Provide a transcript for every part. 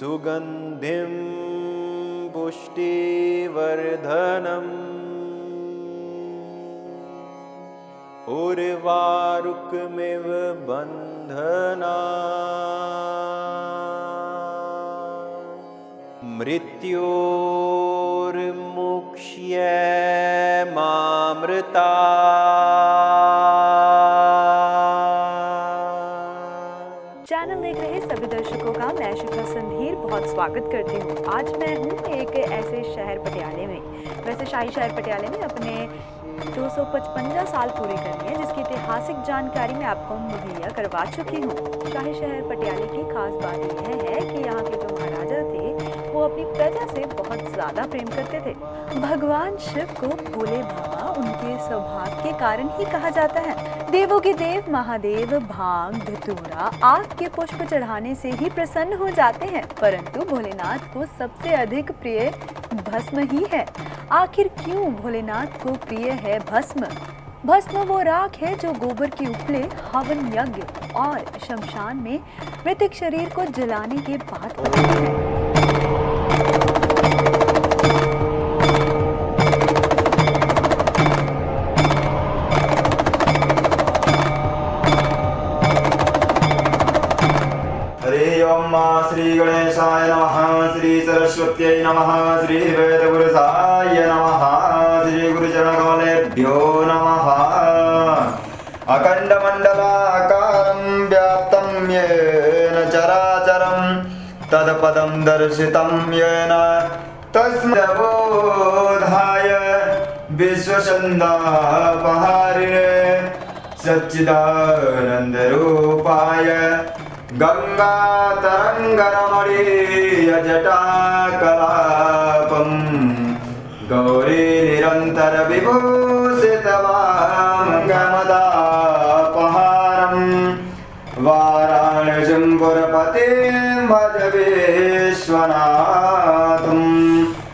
सुगन्धिं पुष्टिवर्धनम्। उर्वारुकमिव बन्धना। मृत्योर्मुक्ष्य मामृता चैनल देख रहे सभी दर्शकों का, मैं शिखा संधीर बहुत स्वागत करती हूँ। आज मैं हूँ एक ऐसे शहर पटियाले में। वैसे शाही शहर पटियाले में अपने 255 साल पूरे करने हैं, जिसकी ऐतिहासिक जानकारी मैं आपको मुहैया करवा चुकी हूँ। शाही शहर पटियाले की खास बात यह है कि यहाँ के जो महाराजा थे, वो अपनी प्रजा से बहुत ज़्यादा प्रेम करते थे। भगवान शिव को भोले बाबा उनके स्वभाव के कारण ही कहा जाता है। देवों के देव, महादेव भाँग धतूरा आग के पुष्प चढ़ाने से ही प्रसन्न हो जाते हैं, परंतु भोलेनाथ को सबसे अधिक प्रिय भस्म ही है। आखिर क्यों भोलेनाथ को प्रिय है भस्म? भस्म वो राख है जो गोबर के उपले, हवन यज्ञ और शमशान में मृतक शरीर को जलाने के बाद बनती है। श्रीगणेशाय नमः श्रीसरस्वत्यै नमः श्रीवेदगुरुसाय नमः श्रीगुरुजनभ्यो नमः। अखण्डमण्डपाकारं व्याप्तं येन चराचरं तद् पदं दर्शितं येन तस्मबोधाय विश्वचन्दापहारिणे सच्चिदानन्दरूपाय गङ्गातरङ्गरमणीयजटाकलापम् यजटा कलापम् गौरी निरन्तरविभूषितवाङ्गमदापहारं वाराणशुम्बुरपते भजवेश्वना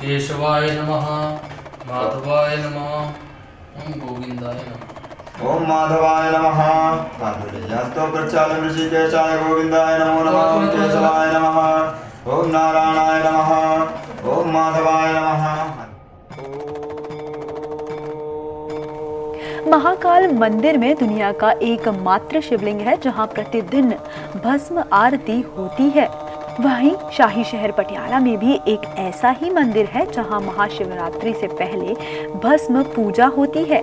केशवाय नमः माधवाय नमः ओम गोविंदाय नमः। ओम माधवाय नमः। माधुर्यस्तु प्रक्षालं ऋषिकेशाय गोविन्दाय नमो नमः। ओम केशवाय नमः। ओम नारायणाय नमः। ओम माधवाय नमः। महाकाल मंदिर में दुनिया का एकमात्र शिवलिंग है जहाँ प्रतिदिन भस्म आरती होती है। वहीं शाही शहर पटियाला में भी एक ऐसा ही मंदिर है जहाँ महाशिवरात्रि से पहले भस्म पूजा होती है।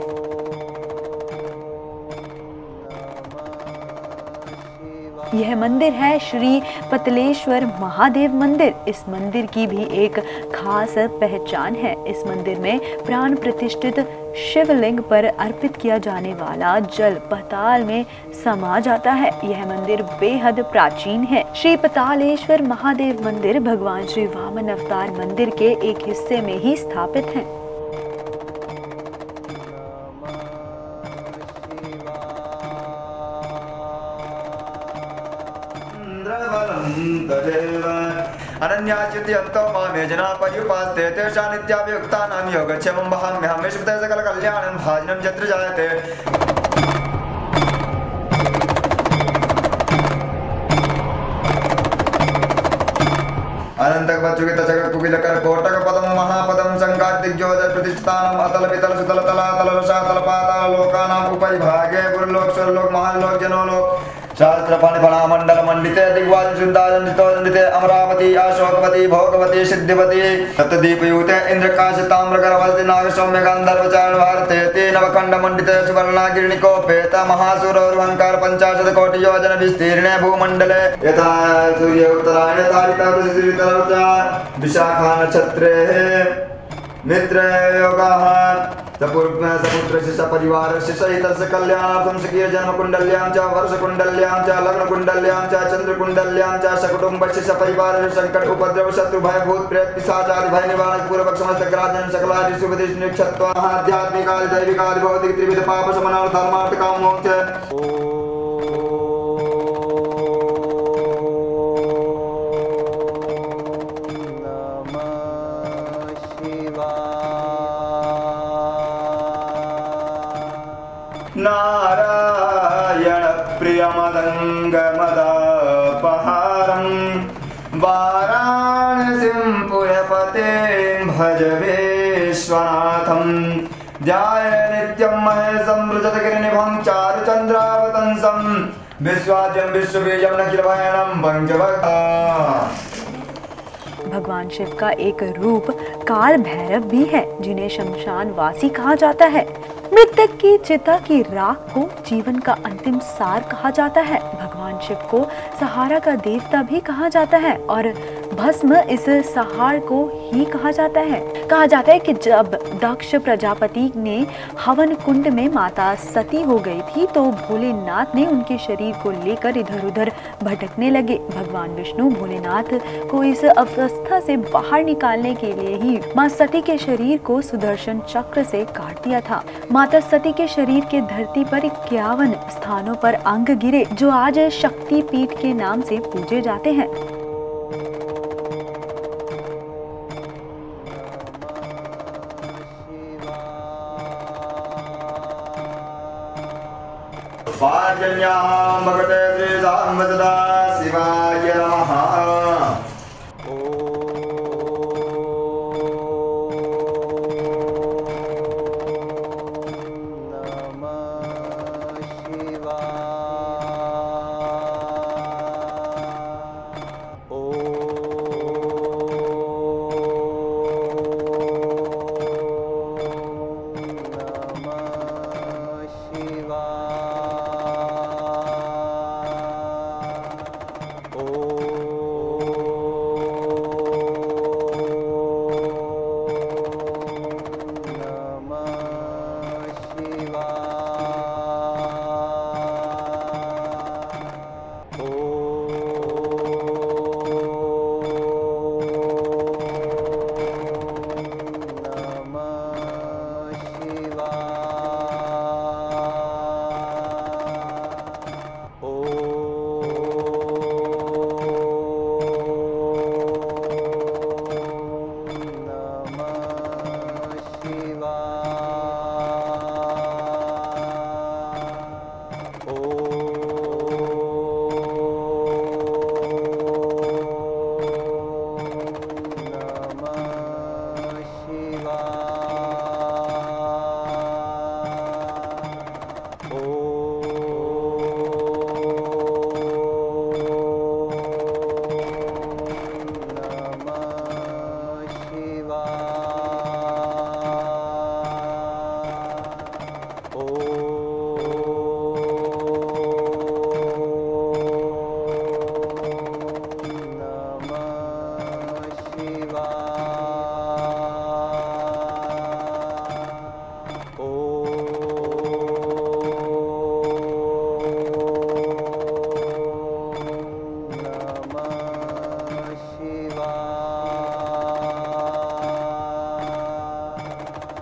यह मंदिर है श्री पतलेश्वर महादेव मंदिर। इस मंदिर की भी एक खास पहचान है। इस मंदिर में प्राण प्रतिष्ठित शिवलिंग पर अर्पित किया जाने वाला जल पताल में समा जाता है। यह मंदिर बेहद प्राचीन है। श्री पतालेश्वर महादेव मंदिर भगवान श्री वामन अवतार मंदिर के एक हिस्से में ही स्थापित है। अनन्याच्युत्यन्तो मामे पर्युपास्ते तेषां नित्याभियुक्तानां योगक्षेमं वहाम्यहं विश्वते सकलकल्याणं भाजनं यत्र जायते अनन्तकपत्युगितजगत्कुकिलकरकोटकपदं महापदं सङ्कार्तिज्योतिः प्रतिष्ठानम् अतल पितल सुतल तला तलातल रसातल पाताल लोकानाम् उपरि भागे गुरुलोक स्वर्लोक महालोक जनोलोक शास्त्र फण फणा मंडल मंडिते दिग्वाज जनिते अमरावती अशोकवती भोगवती सिद्धिवती सप्तदीपयुते, इंद्रकाश ताम्र करवलति नाग सौम्य गंधर्व चारण भारते ते नवखंड मंडिते सुवर्णागिरणिकोपेत महासुर अहंकार पंचाशत कोटि योजन विस्तीर्णे भूमंडले यथा सूर्य उत्तरायण तारिका विशाखा नक्षत्रे। मित्रयोगः सपुत्रस्य सपरिवारस्य सहितस्य कल्याणार्थं स्वकीयजन्मकुण्डल्यां च, वर्षकुण्डल्यां च, लग्नकुण्डल्यां च, चन्द्रकुण्डल्यां च सकुटुम्बस्य सपरिवारस्य सङ्कट उपद्रव दैविक आदि, भौतिक, त्रिविध, पाप निक्षत्वाः धर्मार्थ काम मोक्ष विश्वनाथं भगवान शिव का एक रूप काल भैरव भी है, जिन्हें शमशान वासी कहा जाता है। मृतक की चिता की राख को जीवन का अंतिम सार कहा जाता है। भगवान शिव को सहारा का देवता भी कहा जाता है और भस्म इस सहार को ही कहा जाता है। कहा जाता है कि जब दक्ष प्रजापति ने हवन कुंड में माता सती हो गई थी तो भोलेनाथ ने उनके शरीर को लेकर इधर उधर भटकने लगे। भगवान विष्णु भोलेनाथ को इस अवस्था से बाहर निकालने के लिए ही माँ सती के शरीर को सुदर्शन चक्र से काट दिया था। माता सती के शरीर के धरती पर इक्यावन स्थानों पर अंग गिरे, जो आज शक्ति पीठ के नाम से पूजे जाते हैं। भगते श्रीधान्वदा शिवा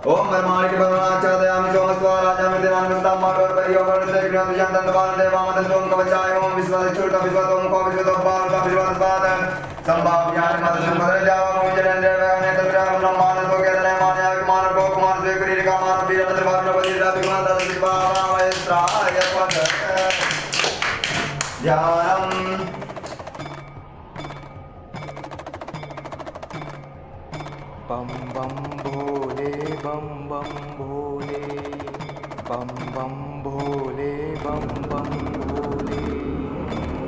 ओम ब्रह्माणि ब्रह्मणाचार्यामि सोमस्वा राजामि देवानमस्तां माटोर परियो वर्णते विनाम शांतं दबान देवामत सोम बचाए ओम विश्वास छोटा विश्वास ओम को विश्वास बाल का विश्वास बाद संभाव ज्ञान मत संपदर जावा मुझे देवा ने तत्र ब्रह्म मानस को कहने माने आगे मान को कुमार से करी का मान भी अपने भाव में बजी रात गुणा दस बाबा वैस्त्राय पद ध्यानम bum bum boom बम बम भोले, बम बम भोले, बम बम भोले।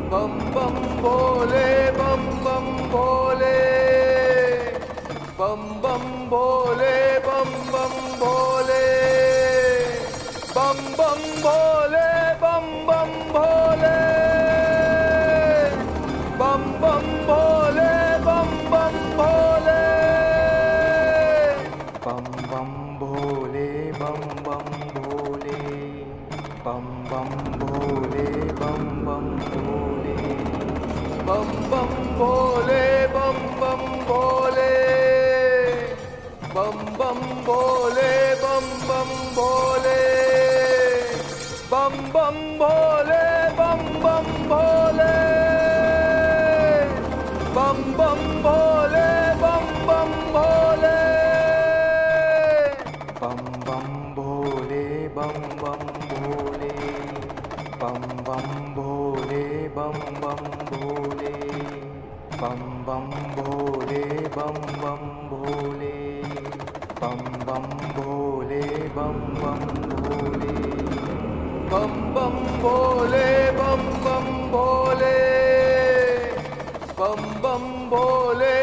बम बम भोले, बम बम भोले। बम बम भोले, बम बम भोले। बम बम भोले बम बम भोले बम बम भोले बम बम भोले बम बम भोले बम बम भोले बम बम भोले बम बम भोले बम बम भोले बम बम भोले बम बम भोले बम बम भोले। बम बम भोले बम बम भोले। बम बम भोले बम बम भोले। बम बम भोले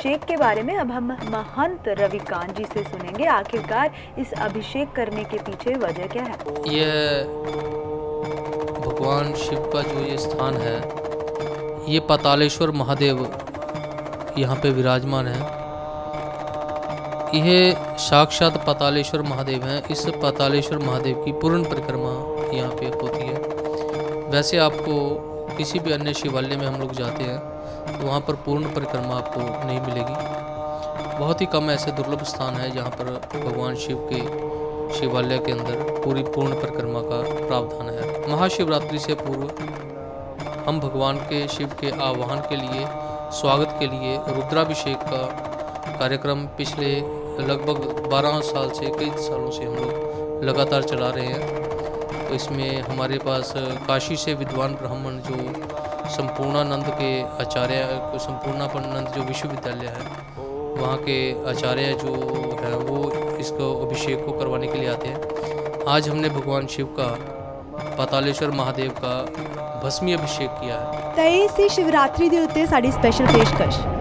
अभिषेक के बारे में अब हम महंत रविकांत जी से सुनेंगे। आखिरकार इस अभिषेक करने के पीछे वजह क्या है? यह भगवान शिव का जो ये स्थान है, ये पतालेश्वर महादेव यहाँ पे विराजमान है। यह साक्षात पतालेश्वर महादेव हैं। इस पतालेश्वर महादेव की पूर्ण परिक्रमा यहाँ पे होती है। वैसे आपको किसी भी अन्य शिवालय में हम लोग जाते हैं तो वहाँ पर पूर्ण परिक्रमा आपको नहीं मिलेगी। बहुत ही कम ऐसे दुर्लभ स्थान है जहाँ पर भगवान शिव के शिवालय के अंदर पूरी पूर्ण परिक्रमा का प्रावधान है। महाशिवरात्रि से पूर्व हम भगवान के शिव के आवाहन के लिए, स्वागत के लिए रुद्राभिषेक का कार्यक्रम पिछले लगभग 12 साल से कई सालों से हम लोग लगातार चला रहे हैं। तो इसमें हमारे पास काशी से विद्वान ब्राह्मण जो संपूर्णानंद के आचार्य संपूर्णानंद जो विश्वविद्यालय है वहाँ के आचार्य जो है वो इसको अभिषेक को करवाने के लिए आते हैं आज हमने भगवान शिव का पातालेश्वर महादेव का भस्मी अभिषेक किया है ਤਾਂ ਇਹ ਸੀ ਸ਼ਿਵਰਾਤਰੀ ਦੇ ਉੱਤੇ ਸਾਡੀ ਸਪੈਸ਼ਲ ਪੇਸ਼ਕਸ਼